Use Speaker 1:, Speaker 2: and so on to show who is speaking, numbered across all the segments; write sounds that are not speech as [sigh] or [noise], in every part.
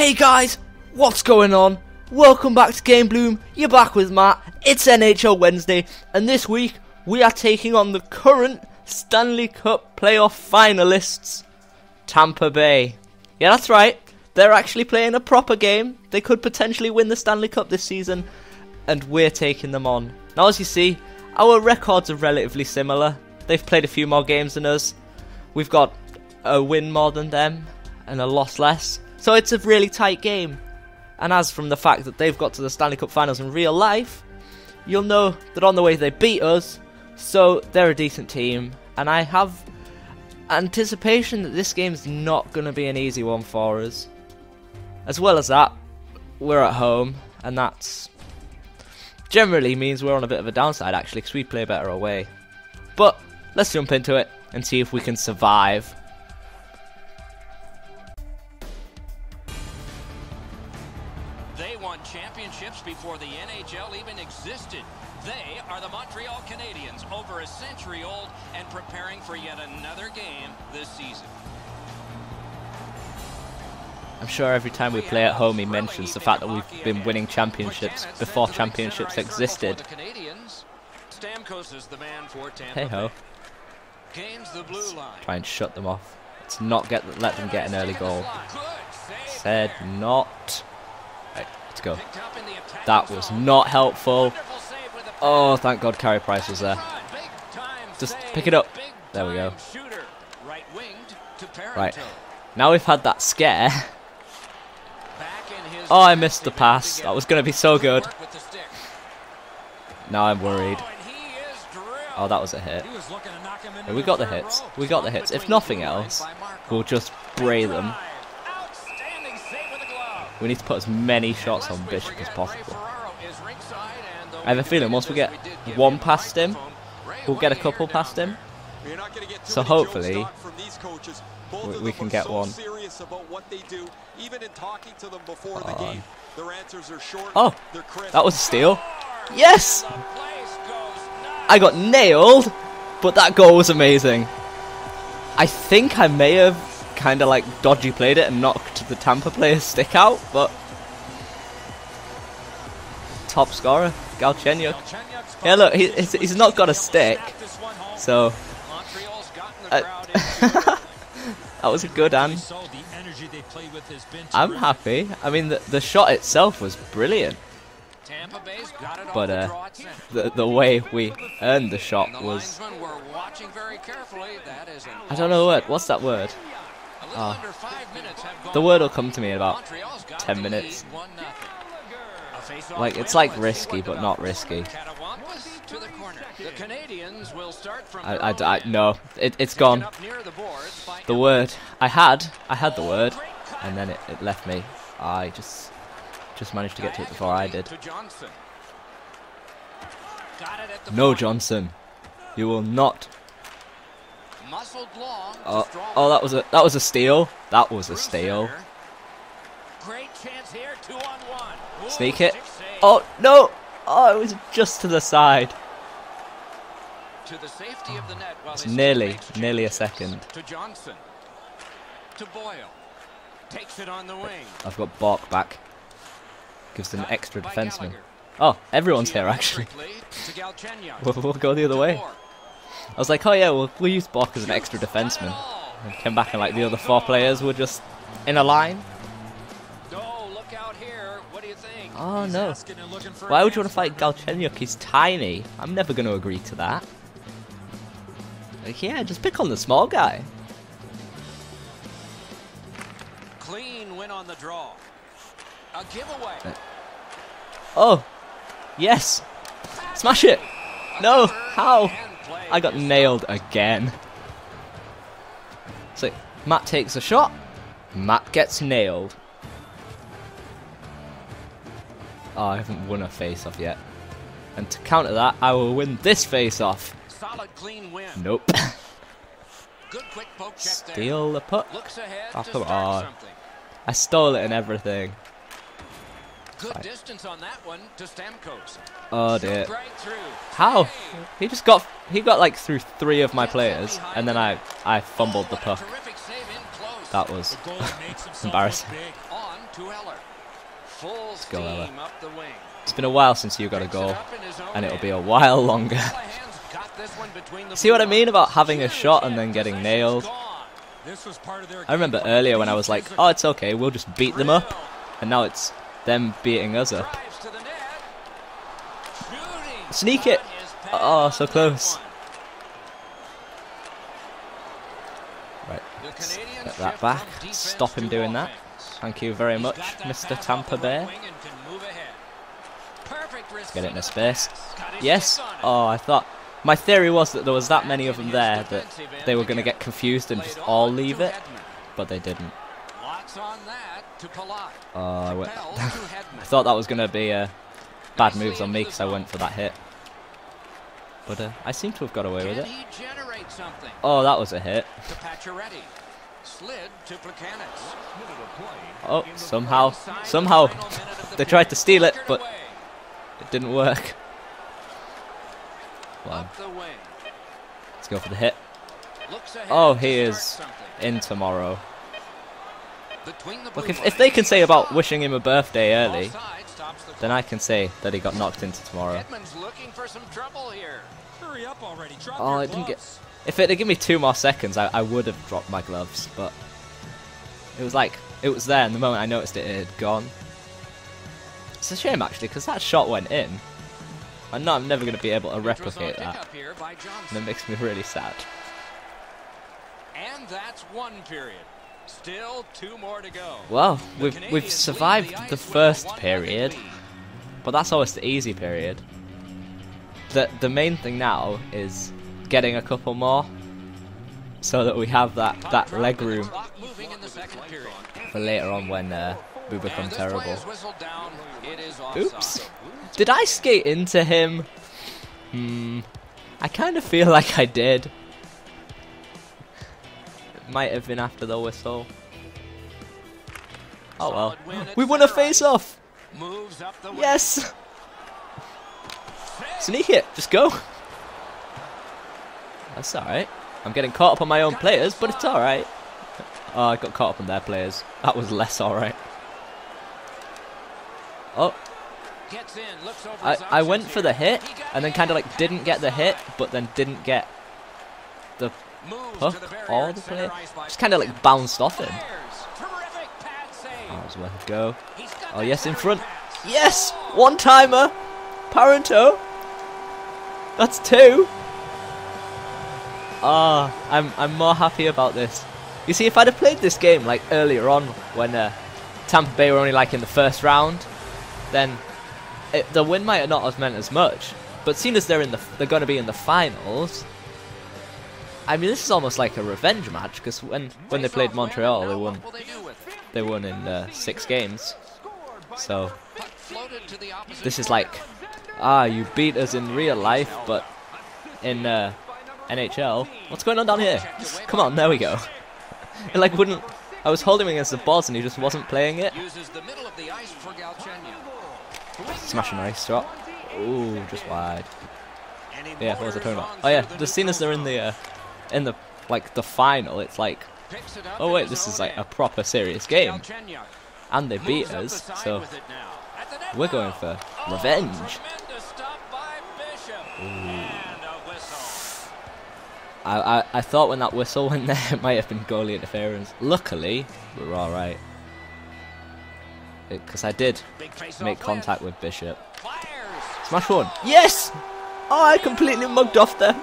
Speaker 1: Hey guys, what's going on? Welcome back to Game Bloom. You're back with Matt. It's NHL Wednesday, and this week we are taking on the current Stanley Cup playoff finalists, Tampa Bay. Yeah, that's right. They're actually playing a proper game. They could potentially win the Stanley Cup this season, and we're taking them on. Now, as you see, our records are relatively similar. They've played a few more games than us. We've got a win more than them and a loss less. So it's a really tight game. And as from the fact that they've got to the Stanley Cup finals in real life, you'll know that on the way they beat us, so they're a decent team. And I have anticipation that this game's not going to be an easy one for us. As well as that, we're at home, and that's generally means we're on a bit of a downside actually, because we play better away. But let's jump into it and see if we can survive.
Speaker 2: Before the NHL even existed. They are the Montreal Canadiens, over a century old and preparing for yet another game this season.
Speaker 1: I'm sure every time we play at home he mentions the fact that we've been winning championships before championships existed. Hey ho. Try and shut them off. Let's not get let them get an early goal. Said not. Let's go. That was not helpful. Oh, thank God Carey Price was there. Just pick it up. There we go. Right. Now we've had that scare. [laughs] Oh, I missed the pass. That was going to be so good. Now I'm worried. Oh, that was a hit. Yeah, we got the hits. We got the hits. If nothing else, we'll just bray them. We need to put as many shots on Bishop as possible. I have a feeling once we get one past him, we'll get a couple past him. So hopefully, we, can get one. Oh, that was a steal. Yes! I got nailed, but that goal was amazing. I think I may have kind of like dodgy played it and knocked the Tampa player's stick out, but top scorer, Galchenyuk. Yeah, look, he, he's, not got a stick, so uh, [laughs] that was a good and I'm happy. I mean, the, the shot itself was brilliant. But uh, the, the way we earned the shot was... I don't know word. What's that word? Oh. The word will come to me in about 10 minutes. Like, it's like risky, but not risky. I, I, I, no, it, it's gone. The word. I had, I had the word, and then it, it left me. I just, just managed to get to it before I did. No, Johnson. You will not. Oh, oh, that was a that was a steal. That was a steal. Sneak it. Oh no! Oh, it was just to the side. It's nearly, nearly a second.
Speaker 2: To Johnson. To Boyle. Takes it on the wing.
Speaker 1: I've got Bark back. Gives an extra defenseman. Oh, everyone's here actually. [laughs] we'll, we'll, go the other way. I was like, oh yeah, we'll, we'll use Bark as an extra defenseman. And came back and like the other four players were just in a line. Oh no. Why would you want to fight Galchenyuk? He's tiny. I'm never going to agree to that. Like, yeah, just pick on the small guy.
Speaker 2: Clean win on the draw. A giveaway. Uh,
Speaker 1: oh. Yes. Smash it. No. How? I got nailed again. So, Matt takes a shot. Matt gets nailed. Oh, I haven't won a face-off yet. And to counter that, I will win this face-off.
Speaker 2: Solid clean win.
Speaker 1: Nope. [laughs] Good quick poke check Steal the puck. oh, come on. Something. I stole it and everything.
Speaker 2: Good Fine. distance on that one to Stamkos.
Speaker 1: Oh dear. How? He just got he got like through three of my players and then I I fumbled the puck. That was embarrassing.
Speaker 2: to Eller. Full
Speaker 1: go,
Speaker 2: steam
Speaker 1: Eller.
Speaker 2: up the wing.
Speaker 1: It's been a while since you got a goal,
Speaker 2: up in his own
Speaker 1: and it'll be a while longer.
Speaker 2: Callahan's got this one between the
Speaker 1: See what I mean about having a shot and then getting nailed?
Speaker 2: gone.
Speaker 3: This was part of their
Speaker 1: I remember earlier when I was like, oh, it's okay, we'll just beat them up, and now it's them beating us up.
Speaker 2: Drives to the net. Shooting.
Speaker 1: Sneak it. Oh, so close. Right, get that back. Stop him doing that. Thank you very much, Mr. Tampa
Speaker 2: the
Speaker 1: Bay.
Speaker 2: right wing and can move ahead. Perfect
Speaker 1: Get it in a space.
Speaker 2: pass. Got his
Speaker 1: Yes.
Speaker 2: stick on it.
Speaker 1: Oh, I thought my theory was that there was that many of them there that they were going to
Speaker 2: get
Speaker 1: get confused and just all leave it, but they didn't. Oh, I, went, [laughs] I thought that was going to be uh, bad moves on me because I went for that hit. But uh, I seem to have got away with it.
Speaker 2: he generate something?
Speaker 1: Oh, that was a hit.
Speaker 2: To Pacioretty. Slid to Plekanec.
Speaker 1: Oh, somehow, somehow, they tried to steal it, but it didn't work. Well,
Speaker 2: Up the wing.
Speaker 1: let's go for the hit. Oh, he is in tomorrow.
Speaker 2: Between the
Speaker 1: Look, if, if they can say about wishing him a birthday early,
Speaker 2: Offside stops the
Speaker 1: then I can say that he got knocked into tomorrow.
Speaker 2: Edmonds looking for some trouble here.
Speaker 3: Hurry up already. Drop
Speaker 1: Oh,
Speaker 3: your
Speaker 1: I didn't get- If it had given me two more seconds, I, I would have dropped my gloves, but it was like, it was there, and the moment I noticed it, it had gone. It's a shame, actually, because that shot went in. I know I'm never going to be able to replicate that,
Speaker 2: pickup here by
Speaker 1: and it makes me really sad.
Speaker 2: And that's one period. Still two more to go.
Speaker 1: Well, we've, we've survived
Speaker 2: the
Speaker 1: the
Speaker 2: ice with a
Speaker 1: first period, but that's always the easy period. The, the main thing now is getting a couple more, so that we have that, that leg
Speaker 2: drop and the
Speaker 1: room
Speaker 2: clock moving in the second period.
Speaker 1: for later on when uh, we become
Speaker 2: And this play
Speaker 1: terrible.
Speaker 2: is whistled down. It is offside.
Speaker 1: Oops. Did I skate into him? Hmm. I kind of feel [laughs] like I did. Might have been after the whistle. Oh well.
Speaker 2: Win
Speaker 1: We won a face-off!
Speaker 2: Moves up the.
Speaker 1: Yes! Sneak it! Just go! That's alright. I'm getting caught up on my own players, but it's alright. Oh, I got caught up on their players. That was less alright. Oh,
Speaker 2: in,
Speaker 1: I, I went for the hit and then kind of like didn't get the hit, but then didn't get the Puck
Speaker 2: to the barrier
Speaker 1: or
Speaker 2: at
Speaker 1: the
Speaker 2: center
Speaker 1: play. Just kind of like bounced off him. That was worth a go. Oh, yes, in front. Yes! One timer! Parenteau! That's two! Ah, I'm, I'm more happy about this. You see, if I'd have played this game like earlier on when uh, Tampa Bay were only like in the first round, then it, the win might not have meant as much. But seeing as they're in the, they're going to be in the finals, I mean, this is almost like a revenge match because when when they played Montreal, they won
Speaker 2: they
Speaker 1: won in uh, six games. So this is like, ah, you beat us in real life, but in uh, NHL, what's going on down here? Come on, there we go. [laughs] It like wouldn't. I was holding him against the boss and he just wasn't playing it. Smash a nice shot. Ooh, just wide. Yeah, what was I talking about? Oh yeah, the scene as they're in the uh, in the like the final, it's like, oh wait, this is like a proper serious game, and they beat us, so
Speaker 2: with it now. At the net
Speaker 1: we're going for
Speaker 2: Oh,
Speaker 1: revenge.
Speaker 2: tremendous stop by Bishop. And a.
Speaker 1: I, I, I thought when that whistle went [laughs] there, it might have been goalie interference. Luckily, we were all right. Because I did make contact with Bishop. Smash one. Yes! Oh, I completely mugged off there.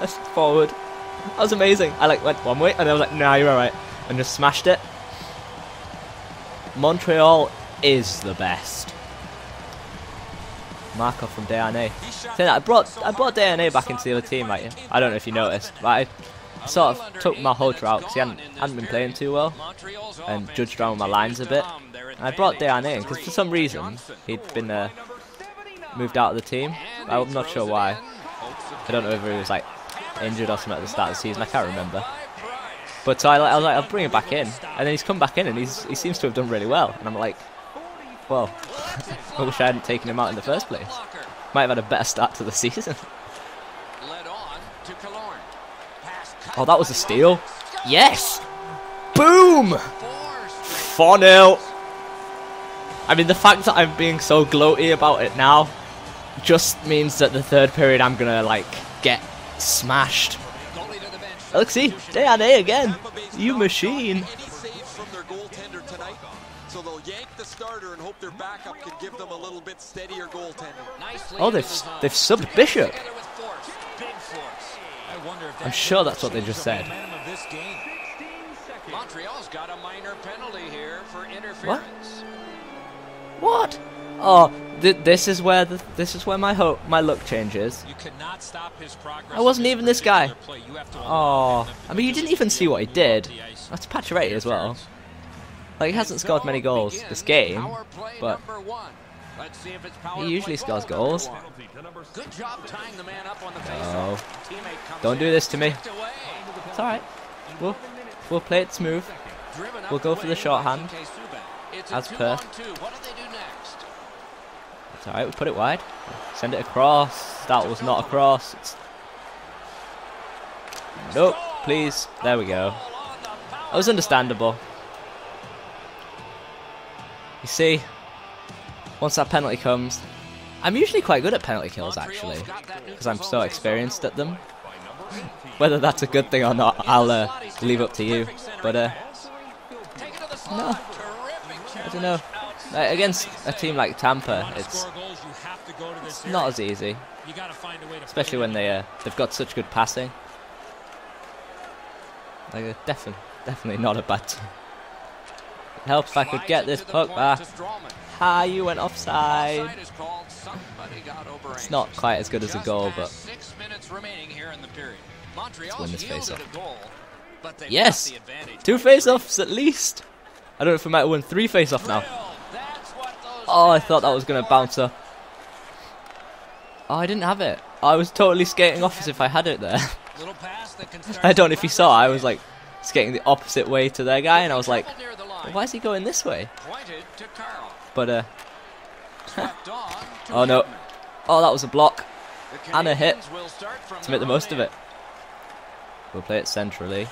Speaker 1: [laughs] Forward. That was amazing. I like went one way and I was like, nah, you're alright. And just smashed it. Montreal is the best. Markov from DNA. I brought I brought DNA back into the other team. Like I don't know if you noticed, but I sort of took Malhotra out because he hadn't, hadn't been playing too well. and judged around my lines a bit. And I brought Dejan in because for some reason he'd been uh, moved out of the team. I'm not sure why. I don't know if he was like injured or something at the start of the season. I can't remember. But I, I was like, I'll bring him back in, and then he's come back in, and he's he seems to have done really well. And I'm like, well, [laughs] I wish I hadn't taken him out in the first place. Might have had a better start to the season.
Speaker 2: To [laughs]
Speaker 1: Oh, that was a steal. Yes! Boom!
Speaker 2: Four
Speaker 1: 4 0. I mean, the fact that I'm being so gloaty about it now just means that the third period I'm gonna like get smashed.
Speaker 2: Goalie to the bench.
Speaker 1: Alexi, Deane again. You machine.
Speaker 4: Any saves from their goaltender tonight, so they'll yank the starter and hope their backup can give them a little bit steadier goaltending.
Speaker 1: Oh, they've they've subbed Bishop.
Speaker 2: Together with force. Big force.
Speaker 3: I wonder if
Speaker 1: I'm sure that's what they just said.
Speaker 3: momentum of this game.
Speaker 2: Montreal's got a minor penalty here for interference.
Speaker 1: What? Oh, th this is where the this is where my hope my luck changes.
Speaker 3: You cannot stop his progress.
Speaker 1: I wasn't even this guy.
Speaker 3: particular play. You have to allow
Speaker 1: Oh, I mean, you didn't even see what he did. That's Pacioretty as well. Like, he hasn't scored many goals this game, but.
Speaker 2: Let's see if it's power
Speaker 1: he usually scores
Speaker 2: goal
Speaker 1: goals.
Speaker 2: number one. Good job tying the man up on the
Speaker 1: Oh.
Speaker 2: faceoff. Teammate comes
Speaker 1: Don't do this to me. It's alright. We'll, we'll play it smooth. We'll go for the
Speaker 2: wing
Speaker 1: shorthand,
Speaker 2: by PK Subban. It's a
Speaker 1: as per.
Speaker 2: on two. What do they do next?
Speaker 1: It's alright, we put it wide. Send it across. That was not across. It's... Nope, please. There we go. That was understandable. You see, once that penalty comes, I'm usually quite good at penalty kills actually, because I'm so experienced at them. Whether that's a good thing or not, I'll uh, leave up to you. But uh, no, I don't know. Against a team like Tampa, it's
Speaker 3: score goals, you have to go to this
Speaker 1: not as easy,
Speaker 3: You got to find a way to
Speaker 1: especially when they uh, they've got such good passing. Like, uh, definitely, definitely not a bad team. It'd help if I could get this puck back. Ah, you went offside.
Speaker 2: It's
Speaker 1: not quite as good as a goal, but
Speaker 2: six minutes remaining here in the period. Montreal
Speaker 1: win this
Speaker 2: yielded
Speaker 1: face-off.
Speaker 2: a goal, but
Speaker 1: Yes!
Speaker 2: the advantage
Speaker 1: two face-offs at least. I don't know if we might have won three face-off now.
Speaker 2: three. That's what those
Speaker 1: Oh, I thought that was going to bounce up. Oh, I didn't have it. I was totally skating off as if I had it there.
Speaker 2: Little pass that can [laughs] start
Speaker 1: I don't know if you saw, I was like skating the opposite way to their guy, and I was like, why is he going this way?
Speaker 2: Pointed to Carl.
Speaker 1: But, uh,
Speaker 2: Swept [laughs] on to
Speaker 1: oh no. Oh, that was a block and a hit
Speaker 2: Canadians will start from
Speaker 1: to make the most of it. We'll play it centrally.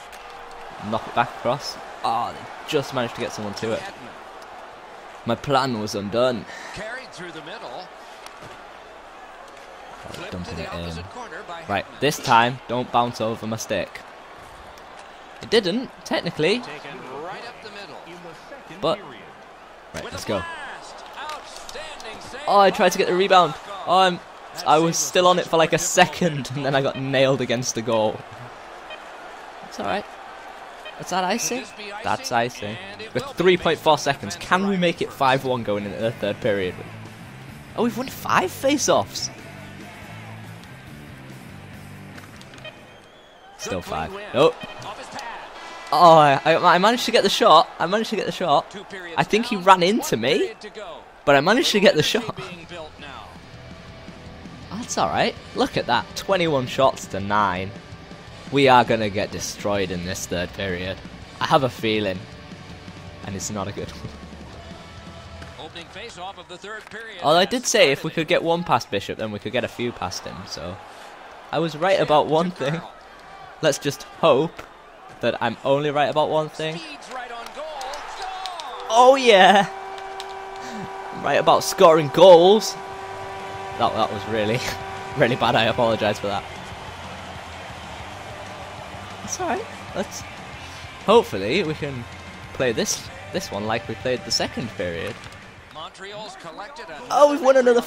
Speaker 1: Knock it back across. Oh, they just managed to get someone to it.
Speaker 2: Hedman
Speaker 1: My plan was undone.
Speaker 2: carried through the middle. Flipped
Speaker 1: Dumping it in.
Speaker 2: opposite corner by
Speaker 1: Right, this time, don't bounce over my stick. It didn't, technically,
Speaker 2: right up the middle.
Speaker 1: but... Right, let's go.
Speaker 2: Outstanding
Speaker 1: Oh, I tried to get the rebound. Oh, I'm, um, I was still on it for like a second, and then I got nailed against the goal. It's alright. Is that icing?
Speaker 2: Could this be
Speaker 1: That's
Speaker 2: icing?
Speaker 1: icing.
Speaker 2: And
Speaker 1: With
Speaker 2: will be based
Speaker 1: 3.4 seconds, can we make it 5-1 going into the third period? Oh, we've won five face-offs. Still
Speaker 2: Good
Speaker 1: five. Nope.
Speaker 2: Off his pad.
Speaker 1: Oh, I, I I managed to get the shot. I managed to get the shot. I think he ran into me,
Speaker 2: period to go.
Speaker 1: but I managed to get the shot.
Speaker 2: energy being built now.
Speaker 1: That's alright. Look at that. 21 shots to 9. We are going to get destroyed in this third period. I have a feeling. And it's not a good one.
Speaker 2: Opening face-off of the third period.
Speaker 1: Although I did say if we could get one past Bishop, then we could get a few past him, so... I was right about one thing. Let's just hope that I'm only right about one thing.
Speaker 2: Speeds right on goal. Score!
Speaker 1: Oh yeah! I'm right about scoring goals. That, that was really, [laughs] really bad. I apologise for that. It's alright. Let's... Hopefully we can play this this one like we played the second period.
Speaker 2: Montreal's collected a
Speaker 1: Oh, we've won another.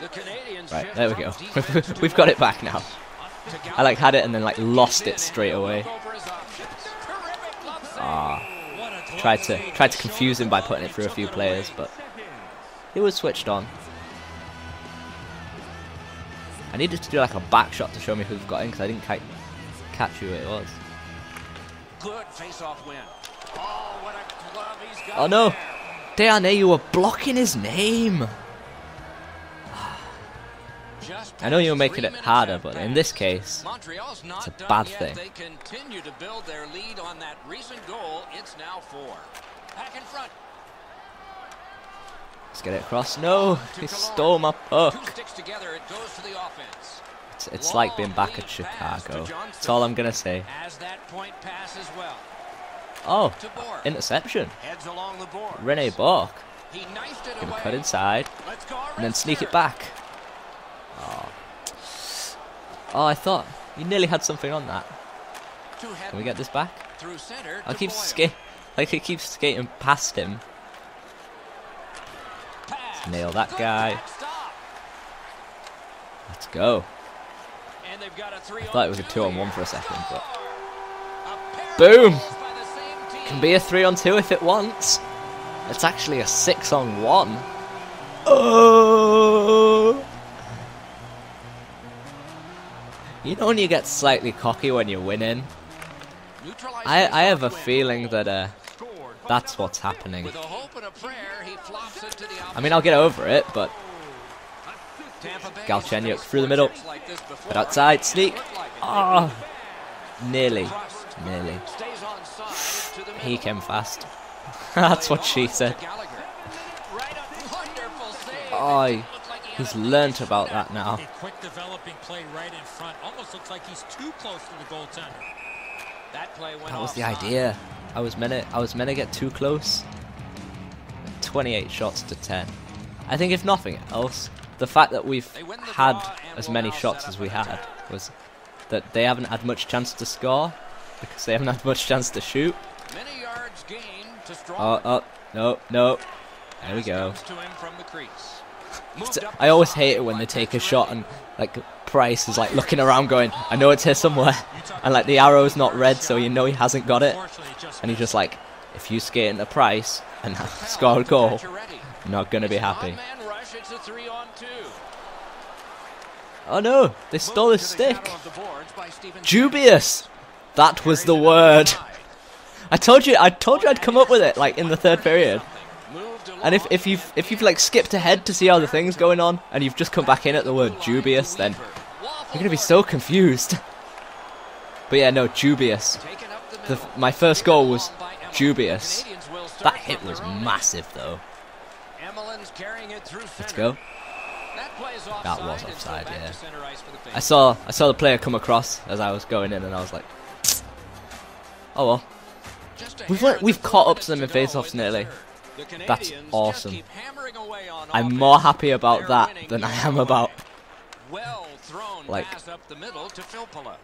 Speaker 2: The Canadians
Speaker 1: Right, there we go. [laughs] we've got it back now. I like had it and then like lost it straight away.
Speaker 2: look over his options. Terrific glove save.
Speaker 1: Ah,
Speaker 3: What a glove
Speaker 1: tried to tried to confuse him by putting it through a few players, but he was switched on. I needed to do like a back shot to show me who's got in because I didn't quite catch who it was.
Speaker 2: Good face-off win. Oh, what a glove he's got
Speaker 1: Oh no. Deane, you were blocking his name. I know you're making it harder, but in this case,
Speaker 2: Montreal's not
Speaker 1: it's a
Speaker 2: done
Speaker 1: bad
Speaker 2: yet.
Speaker 1: thing.
Speaker 2: They continue to build their lead on that recent goal. It's now four. Back in front.
Speaker 1: let's get it across. No, he stole my
Speaker 2: Two
Speaker 1: puck.
Speaker 2: sticks together. It goes to the offense.
Speaker 1: It's, it's like being back at
Speaker 2: Long lead pass to
Speaker 1: Chicago. That's all I'm gonna say.
Speaker 2: As that point pass as well.
Speaker 1: Oh,
Speaker 2: to
Speaker 1: interception.
Speaker 2: Heads along.
Speaker 1: Rene Bourque.
Speaker 2: He knifed it
Speaker 1: Gonna cut inside and then sneak it back. Oh. Oh, I thought you nearly had something on that. Can we get this back? [laughs] I keep skate like he keeps skating past him. Nail that guy. Let's go.
Speaker 2: And they've got a three
Speaker 1: I thought it was a two on one for a second, but
Speaker 2: A pair of
Speaker 1: Boom.
Speaker 2: goals by the same team.
Speaker 1: can be a three on two if it wants. It's actually a six on one. Oh. You know when you get slightly cocky when you're winning? I, I have a feeling that uh, that's what's happening.
Speaker 2: With a hope and a prayer, he flops it to the
Speaker 1: I mean, I'll get over it, but Galchenyuk through the middle.
Speaker 2: fortunes like this before.
Speaker 1: But outside, sneak.
Speaker 2: It.
Speaker 1: Oh, nearly, nearly.
Speaker 2: stays onside to the
Speaker 1: He came fast. [laughs] That's what she said.
Speaker 2: To Right up. Wonderful save.
Speaker 1: Oh,
Speaker 2: It
Speaker 1: he-
Speaker 2: didn't look like he had
Speaker 1: he's learnt about that now.
Speaker 3: Quick developing play right in front. Almost looks like he's too close to the goaltender.
Speaker 2: That play went
Speaker 1: That was the idea. I was meant to, I was meant to get too close. 28 shots to 10. I think if nothing else, the fact that we've had as many shots as we had was that they haven't had much chance to score because they haven't had much chance to shoot.
Speaker 2: To.
Speaker 1: Oh, oh, no, no. There we go.
Speaker 2: To him from the crease.
Speaker 1: It's-
Speaker 2: Moved up
Speaker 1: I always hate it when they take a shot and like Price is like looking around going, I know it's here somewhere, and like the arrow's not red, so you know he hasn't got it,
Speaker 3: Unfortunately, it just
Speaker 1: and he's just like, if you skate into Price and [laughs] score a goal. I'm not gonna be
Speaker 2: It's an
Speaker 1: happy.
Speaker 2: odd-man rush, it's a three on two.
Speaker 1: Oh no, they stole his
Speaker 2: Moved to the
Speaker 1: stick.
Speaker 2: shadow of the boards by Steven
Speaker 1: Dubious. That was the word. I told you, I told you I'd come up with it like in the third period. And if if you've if you've like skipped ahead to see how the thing's going on, and you've just come back in at the word dubious, then you're gonna be so confused. But yeah, no, dubious.
Speaker 2: The
Speaker 1: my first goal was
Speaker 2: Ball by Emelin.
Speaker 1: dubious.
Speaker 2: Canadians will start
Speaker 1: That hit was massive though.
Speaker 2: end. Emelin's carrying it through
Speaker 1: Let's go.
Speaker 2: That plays offside,
Speaker 1: That was offside, yeah.
Speaker 2: center ice for the
Speaker 1: I saw I saw the player come across as I was going in, and I was like, oh well. We've we've caught up to them in face-offs nearly. That's awesome.
Speaker 2: keep hammering away on
Speaker 1: I'm more happy about that than I am about.
Speaker 2: Well thrown
Speaker 1: Like-
Speaker 2: pass up the middle to Filppula.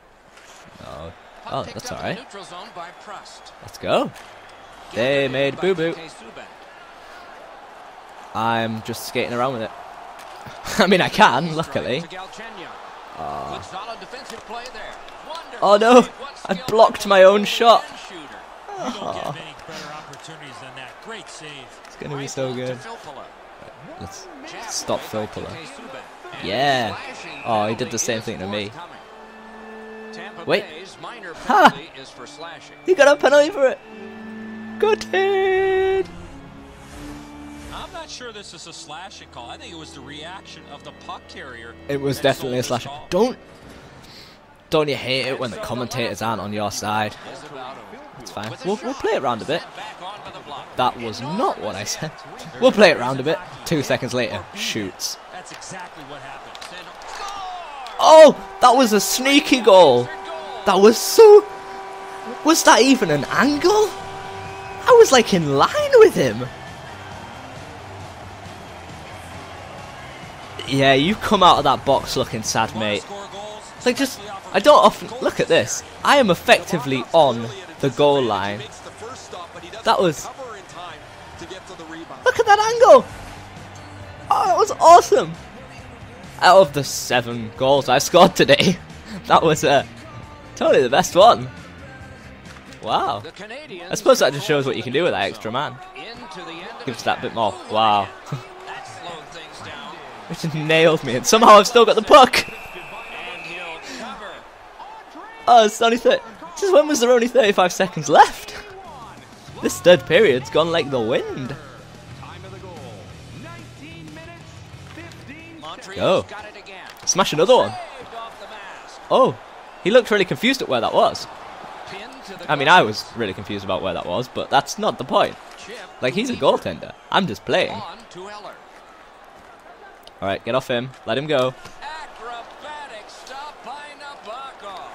Speaker 1: Oh, oh that's alright.
Speaker 2: the neutral zone by Prust.
Speaker 1: Let's go. They made boo-boo. I'm just skating around with it. [laughs] I mean, I can, luckily.
Speaker 2: To Galchenyuk. Ah. Good solid defensive play there. Wonderful
Speaker 1: Oh, no. I blocked my own shot.
Speaker 2: and shooter. Ah.
Speaker 3: You don't get many better opportunities than that. Great save.
Speaker 1: It's gonna be so good. Let's stop
Speaker 2: play by
Speaker 1: Filppula.
Speaker 2: PK Subban. And
Speaker 1: Yeah. Oh, he did the same thing to me. Wait. Ha!
Speaker 2: penalty is for slashing.
Speaker 1: He got a penalty for it. Good hit.
Speaker 3: I'm not sure this is a slashing call. I think it was the reaction of the puck carrier.
Speaker 1: It was definitely a
Speaker 3: sold this
Speaker 1: slash.
Speaker 3: call.
Speaker 1: Don't. Don't you hate it when the commentators aren't on your side? It's fine. We'll, we'll play it around a bit.
Speaker 2: Sent back onto the block.
Speaker 1: That was not what I said. We'll play it round a bit. Two seconds later, shoots.
Speaker 3: That's exactly what happened.
Speaker 1: Oh, that was a sneaky goal. That was so. Was that even an angle? I was like in line with him. Yeah, you come out of that box looking sad, mate. It's like just,
Speaker 3: especially off of
Speaker 1: I don't often look at this. I am effectively on the goal line.
Speaker 4: Makes the first stop, but he doesn't
Speaker 1: That was-
Speaker 4: recover in time to get to the rebound.
Speaker 1: Look at that angle. Oh, that was awesome. Out of the seven goals I scored today, [laughs] that was uh, totally the best one. Wow. I suppose that just shows what you can do with that extra man. Gives that bit more. Wow. [laughs] [laughs]
Speaker 2: That slowed things down.
Speaker 1: It [laughs] just nailed me, and somehow I've still got the puck.
Speaker 2: And he'll cover.
Speaker 1: Oh, it's only thir- Just when was there only 35 seconds left? This third period's gone like the wind. Go.
Speaker 2: got it again.
Speaker 1: Smash another one.
Speaker 2: Saved off the mask.
Speaker 1: Oh, he looked really confused at where that was.
Speaker 2: Pinned to the
Speaker 1: I mean, I was really confused about where that was, but that's not the point. Like, he's a goaltender. I'm just playing.
Speaker 2: Eller.
Speaker 1: Alright, get off him. Let him go.
Speaker 2: Acrobatic stop by Nabokov.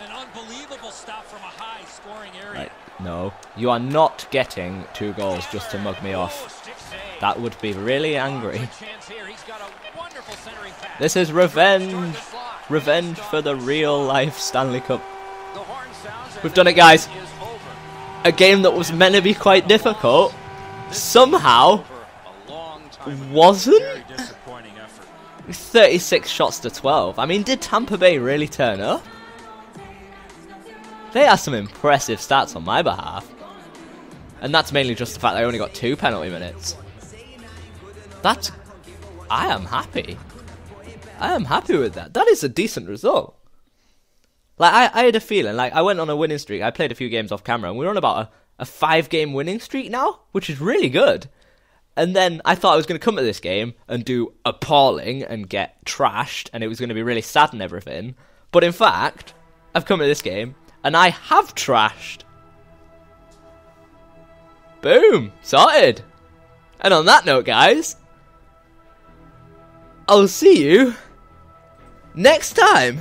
Speaker 3: an unbelievable stop from a high scoring area.
Speaker 1: Right, no, you are not getting two goals just to mug me off. That would be really angry. This is revenge. Revenge for the real life Stanley Cup. We've done it, guys. A game that was meant to be quite difficult somehow wasn't. 36 shots to 12. I mean, did Tampa Bay really turn up? They have some impressive stats on my behalf. And that's mainly just the fact they only got two penalty minutes. That's... I am happy. I am happy with that. That is a decent result. Like, I, I had a feeling, like, I went on a winning streak. I played a few games off camera, and we are on about a, a five game winning streak now, which is really good. And then I thought I was going to come to this game and do appalling and get trashed, and it was going to be really sad and everything. But in fact, I've come to this game and I have trashed. Boom! Sorted! And on that note, guys, I'll see you next time.